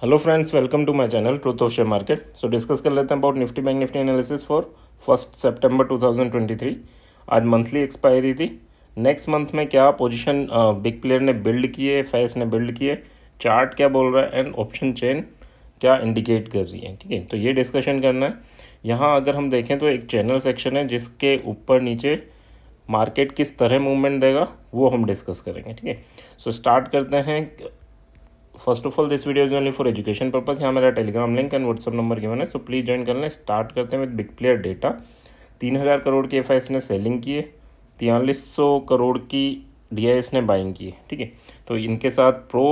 Hello friends welcome to my channel truth of share market so discuss कर लेते हैं about nifty bank nifty analysis for first सितंबर 2023 आज monthly expiry थी। Next month में क्या position big player ने build किए फैस ने बिल्ड किए चार्ट क्या बोल रहा है एंड ऑप्शन चेन क्या इंडिकेट कर रही है, ठीक है? तो ये डिस्कशन करना है। यहाँ अगर हम देखें तो एक चैनल सेक्शन है, जिसके ऊपर नीचे मार्केट किस तरह मूवमेंट देगा, वो हम डिस्कस करेंगे, ठीक है? सो स्टार्ट करते हैं first of all this video is only for education purpose यहाँ मेरा telegram link and WhatsApp number given है। सो प्लीज़ ज्वाइन कर लें स्टार्ट करते हैं विद बिग प्लेयर डेटा तीन हज़ार करोड़ की एफ़ आई एस ने सेलिंग की है तियालीस सौ करोड़ की डी आई एस ने बाइंग की है ठीक है? तो इनके साथ प्रो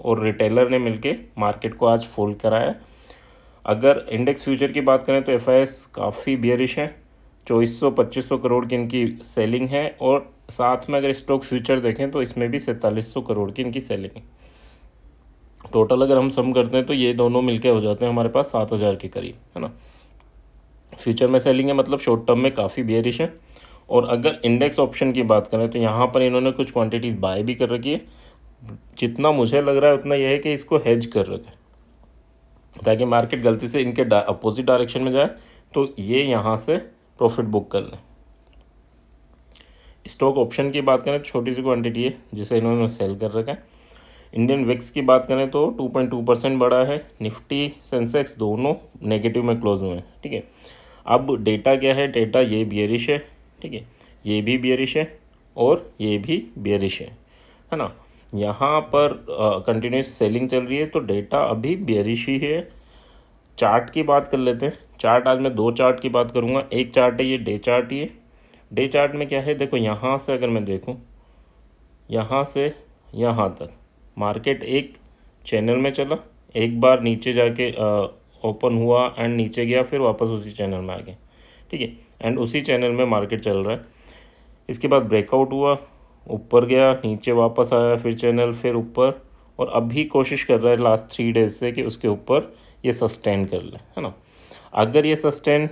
और रिटेलर ने मिलके मार्केट को आज फोल्ड कराया। अगर इंडेक्स फ्यूचर की बात करें तो एफ़ आई एस काफ़ी बियरिश है। चौबीस सौ, पच्चीस सौ करोड़ की इनकी सेलिंग है। और साथ में अगर स्टॉक फ्यूचर देखें तो इसमें भी सैंतालीस सौ करोड़ की इनकी सेलिंग है। टोटल अगर हम सम करते हैं तो ये दोनों मिलके हो जाते हैं हमारे पास सात हज़ार के करीब, है ना? फ्यूचर में सेलिंग है मतलब शॉर्ट टर्म में काफ़ी बेरिश है। और अगर इंडेक्स ऑप्शन की बात करें तो यहाँ पर इन्होंने कुछ क्वांटिटीज़ बाय भी कर रखी है। जितना मुझे लग रहा है, उतना यह है कि इसको हेज कर रखा है। ताकि मार्केट गलती से इनके अपोजिट डायरेक्शन में जाए तो ये यहाँ से प्रॉफिट बुक कर लें। स्टॉक ऑप्शन की बात करें, छोटी सी क्वांटिटी है, जिसे इन्होंने सेल कर रखा है। इंडियन विक्स की बात करें तो 2.2 परसेंट बढ़ा है। निफ्टी सेंसेक्स दोनों नेगेटिव में क्लोज हुए हैं, ठीक है? अब डेटा क्या है? डेटा ये बियरिश है, ठीक है? ये भी बियरिश है और ये भी बियरिश है है ना? यहाँ पर कंटिन्यूस सेलिंग चल रही है तो डेटा अभी बियरिश ही है। चार्ट की बात कर लेते हैं। चार्ट आज मैं दो चार्ट की बात करूँगा। एक चार्ट है, ये डे चार्ट है डे चार्ट में क्या है? देखो, यहाँ से अगर मैं देखूँ, यहाँ से यहाँ तक। मार्केट एक चैनल में चला, एक बार नीचे जाके ओपन हुआ एंड नीचे गया, फिर वापस उसी चैनल में आ गया। ठीक है? एंड उसी चैनल में मार्केट चल रहा है। इसके बाद ब्रेकआउट हुआ, ऊपर गया, नीचे वापस आया, फिर चैनल, फिर ऊपर। और अभी कोशिश कर रहा है लास्ट थ्री डेज़ से कि उसके ऊपर ये सस्टेन कर ले, है ना? अगर ये सस्टेन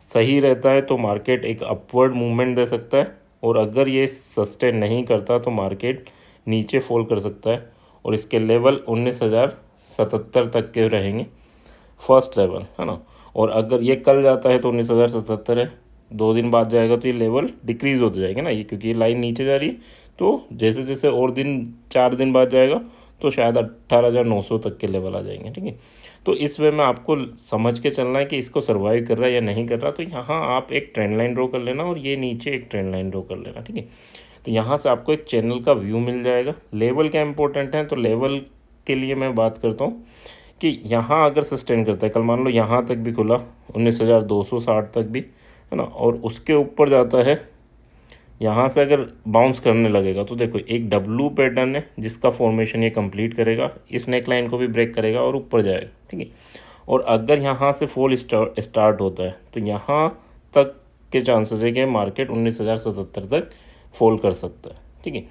सही रहता है तो मार्केट एक अपवर्ड मूवमेंट दे सकता है। और अगर ये सस्टेन नहीं करता तो मार्केट नीचे फॉल कर सकता है और इसके लेवल उन्नीस हज़ार सतहत्तर तक के रहेंगे। फ़र्स्ट लेवल है ना? और अगर ये कल जाता है तो उन्नीस हज़ार सतहत्तर है। दो दिन बाद जाएगा तो ये लेवल डिक्रीज़ होते जाएगा ना ये, क्योंकि ये लाइन नीचे जा रही है। तो जैसे जैसे और दिन, चार दिन बाद जाएगा तो शायद अट्ठारह हज़ार नौ सौ तक के लेवल आ जाएँगे, ठीक है? तो इस वे में आपको समझ के चलना है कि इसको सर्वाइव कर रहा है या नहीं कर रहा। तो यहाँ आप एक ट्रेंड लाइन ड्रॉ कर लेना और ये नीचे एक ट्रेंड लाइन ड्रॉ कर लेना, ठीक है? तो यहाँ से आपको एक चैनल का व्यू मिल जाएगा। लेवल क्या इंपॉर्टेंट है? तो लेवल के लिए मैं बात करता हूँ कि यहाँ अगर सस्टेन करता है, कल मान लो यहाँ तक भी खुला, उन्नीस हज़ार दो सौ साठ तक भी, है ना? और उसके ऊपर जाता है, यहाँ से अगर बाउंस करने लगेगा तो देखो, एक डब्लू पैटर्न है जिसका फॉर्मेशन ये कंप्लीट करेगा, इस नेक लाइन को भी ब्रेक करेगा और ऊपर जाएगा, ठीक है? और अगर यहाँ से फॉल स्टार्ट होता है तो यहाँ तक के चांसेस है कि मार्केट उन्नीस हज़ार सतहत्तर तक फॉल कर सकता है, ठीक है?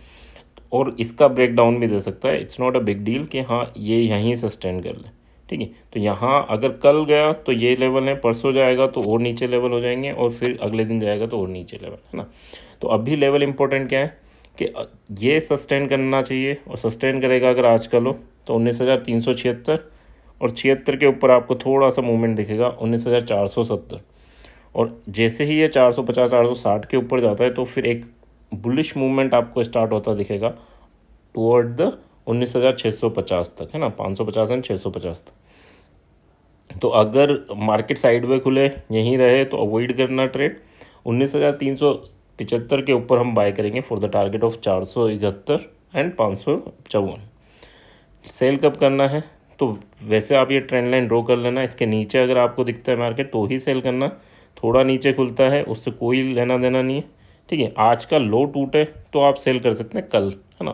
और इसका ब्रेक डाउन भी दे सकता है it's not a big deal कि हाँ ये यहीं सस्टेन कर ले, ठीक है? तो यहाँ अगर कल गया तो ये लेवल है, परसों जाएगा तो और नीचे लेवल हो जाएँगे और फिर अगले दिन जाएगा तो और नीचे लेवल है ना? तो अभी लेवल इंपॉर्टेंट क्या है कि ये सस्टेन करना चाहिए और सस्टेन करेगा अगर आज कल हो तो उन्नीस हज़ार तीन सौ छिहत्तर और छिहत्तर के ऊपर आपको थोड़ा सा मूवमेंट दिखेगा, उन्नीस हज़ार चार सौ सत्तर। और जैसे ही ये चार सौ पचास, चार सौ साठ के ऊपर जाता है तो फिर एक बुलिश मूवमेंट आपको स्टार्ट होता दिखेगा टुवर्ड द उन्नीस हज़ार छः सौ पचास तक, है ना? पाँच सौ पचास एंड छः सौ पचास तक। तो अगर मार्केट साइड वे खुले, यहीं रहे तो अवॉइड करना ट्रेड उन्नीस हज़ार तीन सौ पिचहत्तर के ऊपर हम बाय करेंगे फॉर द टारगेट ऑफ़ चार सौ इकहत्तर एंड पाँच सौ चौवन सेल कब करना है? तो वैसे आप ये ट्रेंड लाइन ड्रॉ कर लेना। इसके नीचे अगर आपको दिखता है मार्केट तो ही सेल करना। थोड़ा नीचे खुलता है, उससे कोई लेना देना नहीं है। ठीक है, आज का लो टूटे तो आप सेल कर सकते हैं कल, है ना?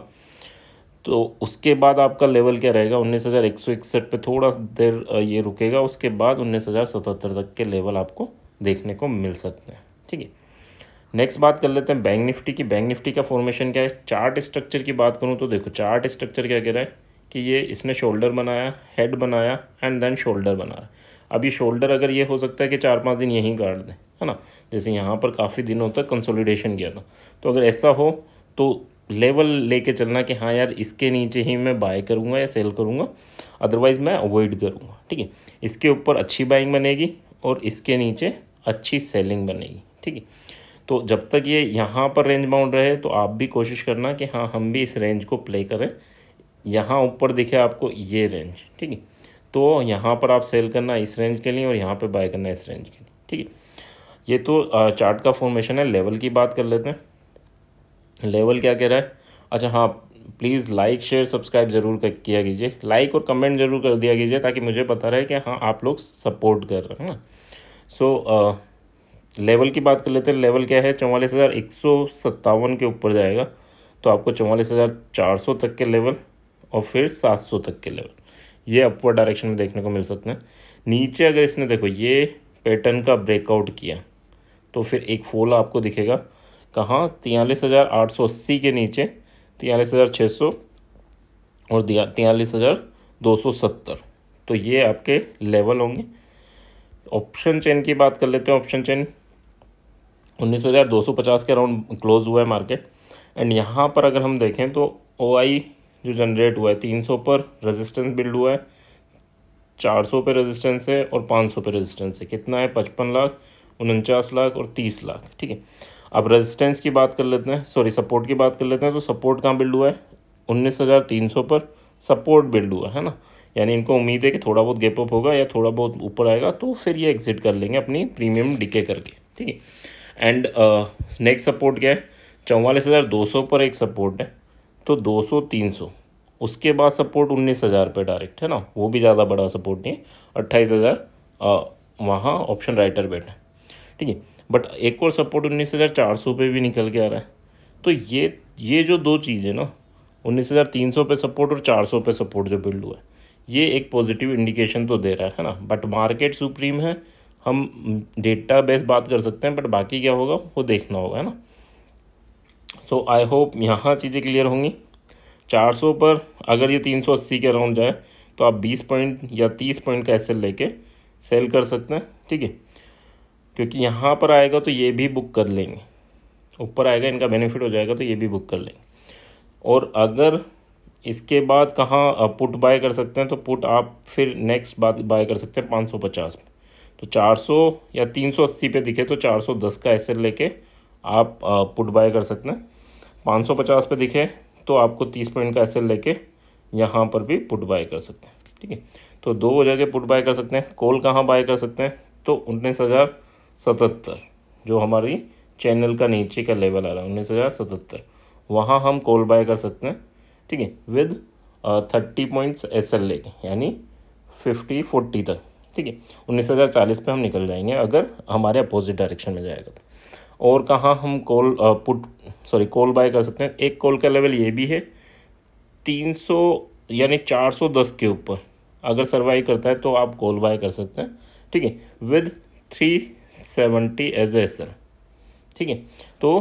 तो उसके बाद आपका लेवल क्या रहेगा? उन्नीस हज़ार एक सौ इकसठ पर थोड़ा देर ये रुकेगा, उसके बाद उन्नीस हज़ार सतहत्तर तक के लेवल आपको देखने को मिल सकते हैं, ठीक है? नेक्स्ट बात कर लेते हैं बैंक निफ्टी की। बैंक निफ्टी का फॉर्मेशन क्या है? चार्ट स्ट्रक्चर की बात करूँ तो देखो चार्ट स्ट्रक्चर क्या कह रहा है कि ये इसने शोल्डर बनाया हेड बनाया एंड देन शोल्डर बना रहा है। अब ये शोल्डर अगर ये हो सकता है कि चार पाँच दिन यहीं काट दें, है ना? जैसे यहाँ पर काफ़ी दिनों तक कंसोलिडेशन किया था। तो अगर ऐसा हो तो लेवल लेके चलना कि हाँ यार, इसके नीचे ही मैं बाय करूँगा या सेल करूँगा अदरवाइज़ मैं अवॉइड करूँगा, ठीक है? इसके ऊपर अच्छी बाइंग बनेगी और इसके नीचे अच्छी सेलिंग बनेगी, ठीक है? तो जब तक ये यहाँ पर रेंज बाउंड रहे तो आप भी कोशिश करना कि हाँ हम भी इस रेंज को प्ले करें। यहाँ ऊपर दिखे आपको ये रेंज ठीक है? तो यहाँ पर आप सेल करना इस रेंज के लिए और यहाँ पर बाय करना इस रेंज के लिए, ठीक है? ये तो चार्ट का फॉर्मेशन है लेवल की बात कर लेते हैं। लेवल क्या कह रहा है? अच्छा हाँ प्लीज़ लाइक शेयर सब्सक्राइब ज़रूर कर, किया कीजिए। लाइक और कमेंट ज़रूर कर दिया कीजिए ताकि मुझे पता रहे कि हाँ आप लोग सपोर्ट कर रहे हैं ना। सो लेवल की बात कर लेते हैं। लेवल क्या है? चौवालीस हज़ार एक सौ सत्तावन के ऊपर जाएगा। तो आपको चौवालीस हज़ार चार सौ तक के लेवल और फिर सात सौ तक के लेवल ये अपवर्ड डायरेक्शन में देखने को मिल सकते हैं। नीचे अगर इसने देखो, ये पैटर्न का ब्रेकआउट किया तो फिर एक फॉल आपको दिखेगा। कहाँ? तियालीस हज़ार आठ सौ अस्सी के नीचे तियालीस हज़ार छः सौ और दिया तियालीस हज़ार दो सौ सत्तर। तो ये आपके लेवल होंगे। ऑप्शन चेन की बात कर लेते हैं ऑप्शन चेन उन्नीस हज़ार दो सौ पचास के अराउंड क्लोज हुआ है मार्केट एंड यहाँ पर अगर हम देखें तो ओ आई जो जनरेट हुआ है, तीन सौ पर रेजिस्टेंस बिल्ड हुआ है, चार सौ पे रेजिस्टेंस है और पाँच सौ पे रेजिस्टेंस है। कितना है? पचपन लाख, उनचास लाख और तीस लाख, ठीक है? अब रेजिस्टेंस की बात कर लेते हैं सॉरी सपोर्ट की बात कर लेते हैं तो सपोर्ट कहाँ बिल्ड हुआ है? उन्नीस हज़ार तीन सौ पर सपोर्ट बिल्ड हुआ है ना? यानी इनको उम्मीद है कि थोड़ा बहुत गेप अप होगा या थोड़ा बहुत ऊपर आएगा तो फिर ये एग्जिट कर लेंगे अपनी प्रीमियम डिके करके, ठीक है? एंड नेक्स्ट सपोर्ट क्या है? चौवालीस हज़ार दो सौ पर एक सपोर्ट है। तो दो सौ, तीन सौ। उसके बाद सपोर्ट उन्नीस हज़ार पे डायरेक्ट है ना? वो भी ज़्यादा बड़ा सपोर्ट नहीं है। अट्ठाईस हज़ार वहाँ ऑप्शन राइटर बैठा है। ठीक है? बट एक और सपोर्ट उन्नीस हज़ार चार सौ पे भी निकल के आ रहा है। तो ये ये जो दो चीज़ें ना, उन्नीस हज़ार तीन सौ पे सपोर्ट और चार सौ पे सपोर्ट जो बिल्ड हुआ है, ये एक पॉजिटिव इंडिकेशन तो दे रहा है ना? बट मार्केट सुप्रीम है। हम डेटा बेस बात कर सकते हैं बट बाकी क्या होगा? वो देखना होगा, है ना? सो आई होप यहाँ चीज़ें क्लियर होंगी। 400 पर अगर ये 380 के अराउंड जाए तो आप 20 पॉइंट या 30 पॉइंट का एसएल लेके सेल कर सकते हैं, ठीक है? क्योंकि यहाँ पर आएगा तो ये भी बुक कर लेंगे। ऊपर आएगा, इनका बेनिफिट हो जाएगा तो ये भी बुक कर लेंगे। और अगर इसके बाद कहाँ पुट बाय कर सकते हैं तो पुट आप फिर नेक्स्ट बात बाय कर सकते हैं पाँच सौ पचास में। तो चार सौ या तीन सौ अस्सी पे दिखे तो चार सौ दस का एस लेके आप पुट बाय कर सकते हैं। पाँच सौ पचास पे दिखे तो आपको तीस पॉइंट का एसएल लेके यहाँ पर भी पुट बाय कर सकते हैं, ठीक है? तो दो जगह पुट बाय कर सकते हैं। कॉल कहाँ बाय कर सकते हैं? तो उन्नीस हज़ार सतहत्तर, जो हमारी चैनल का नीचे का लेवल आ रहा है, उन्नीस हज़ार सतहत्तर। वहाँ हम कॉल बाय कर सकते हैं, ठीक है? With thirty points S L लेके, यानी फिफ्टी फोर्टी तक, ठीक है? उन्नीस हज़ार चालीस पर हम निकल जाएँगे, अगर हमारे अपोजिट डायरेक्शन में जाएगा तो और कहाँ हम call put sorry call buy कर सकते हैं। एक कॉल का लेवल ये भी है, तीन सौ यानी चार सौ दस के ऊपर। अगर सर्वाइव करता है तो आप कॉल बाय कर सकते हैं। ठीक है with three seventy as S L ठीक है तो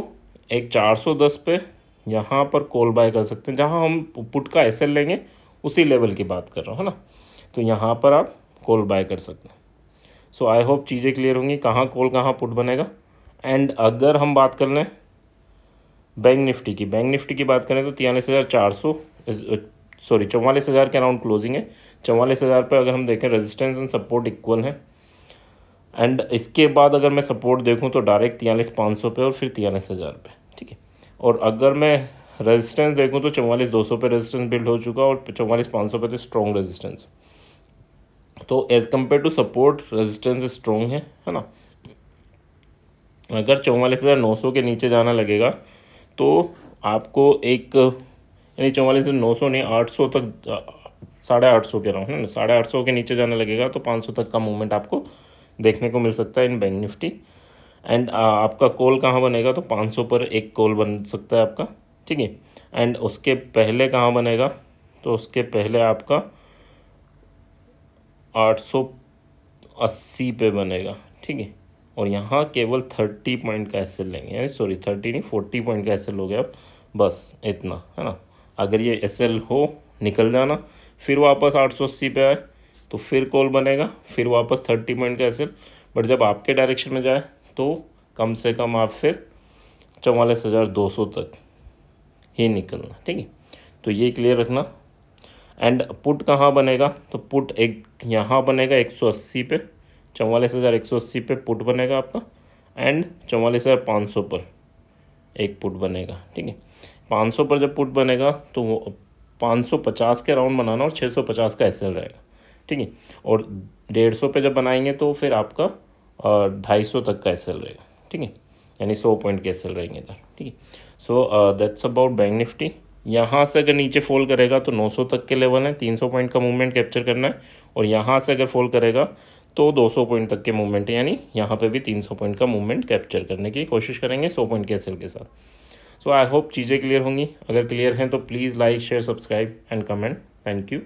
एक चार सो दस पे यहाँ पर कॉल बाय कर सकते हैं। जहाँ हम पुट का एस एल लेंगे, उसी लेवल की बात कर रहा हूँ, है ना? तो यहाँ पर आप कॉल बाय कर सकते हैं। सो आई होप चीज़ें क्लियर होंगी। कहाँ कॉल कहाँ पुट बनेगा? एंड अगर हम बात कर लें बैंक निफ्टी की, बैंक निफ्टी की बात करें तो तियालीस हज़ार चार सौ सॉरी चौवालीस हज़ार के अराउंड क्लोजिंग है। चौवालीस हज़ार पर अगर हम देखें रेजिस्टेंस एंड सपोर्ट इक्वल है। एंड इसके बाद अगर मैं सपोर्ट देखूँ तो डायरेक्ट तियालीस पाँच सौ पे और फिर तियालीस हज़ार पे, ठीक है। और अगर मैं रेजिस्टेंस देखूँ तो चौवालीस दो सौ पे रेजिस्टेंस बिल्ड हो चुका और चौवालीस पाँच सौ पे तो स्ट्रॉन्ग रेजिस्टेंस तो as compare to support resistance strong है है ना? अगर चौवालीस हज़ार नौ सौ के नीचे जाना लगेगा तो आपको एक, यानी चौवालीस हज़ार नौ सौ नहीं आठ सौ तक साढ़े आठ सौ के राउंड है ना? साढ़े आठ सौ के नीचे जाना लगेगा तो पाँच सौ तक का मूवमेंट आपको देखने को मिल सकता है इन बैंक निफ्टी एंड आपका कॉल कहाँ बनेगा तो पाँच सौ पर एक कॉल बन सकता है आपका, ठीक है? एंड उसके पहले कहाँ बनेगा तो उसके पहले आपका आठ सौ अस्सी पे बनेगा, ठीक है? और यहाँ केवल थर्टी पॉइंट का एसएल लेंगे। यानी सॉरी थर्टी नहीं, फोर्टी पॉइंट का एसएल हो गया। अब बस इतना, है ना? अगर ये एसएल हो, निकल जाना, फिर वापस आठ सौ अस्सी पे आए तो फिर कॉल बनेगा, फिर वापस थर्टी पॉइंट का एसएल बट जब आपके डायरेक्शन में जाए तो कम से कम आप फिर चवालीस हज़ार दो सौ तक ही निकलना, ठीक है? तो ये क्लियर रखना। एंड पुट कहाँ बनेगा? तो पुट एक यहाँ बनेगा एक सौ अस्सी पे। चौवालीस हज़ार एक सौ अस्सी पे पुट बनेगा आपका एंड चौवालीस हज़ार पाँच सौ पर एक पुट बनेगा, ठीक है? पाँच सौ पर जब पुट बनेगा तो वो पाँच सौ पचास के राउंड बनाना और छः सौ पचास का एसएल रहेगा, ठीक है? और डेढ़ सौ पे जब बनाएँगे तो फिर आपका ढाई सौ तक का एसएल रहेगा, ठीक है? यानी सौ पॉइंट के एसएल रहेंगे इधर, ठीक है? So that's about bank Nifty यहाँ से अगर नीचे फॉल करेगा तो 900 तक के लेवल है 300 पॉइंट का मूवमेंट कैप्चर करना है, और यहाँ से अगर फॉल करेगा तो 200 पॉइंट तक के मूवमेंट यानी यहाँ पे भी 300 पॉइंट का मूवमेंट कैप्चर करने की कोशिश करेंगे 100 पॉइंट के असल के साथ। सो आई होप चीज़ें क्लियर होंगी। अगर क्लियर हैं तो please like share subscribe and comment thank you